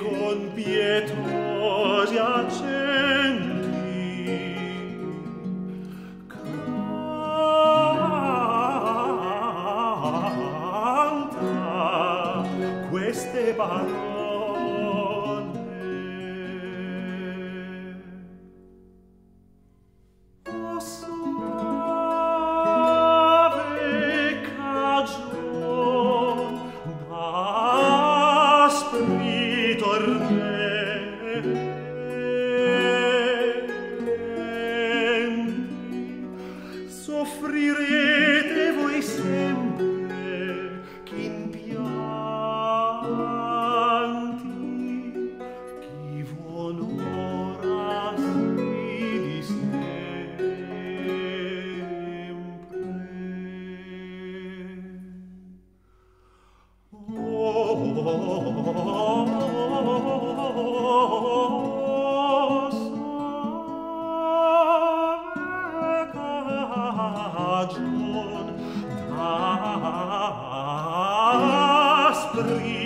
con pietosi accenti. Canta queste parole. Ragion, das bringt